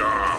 die.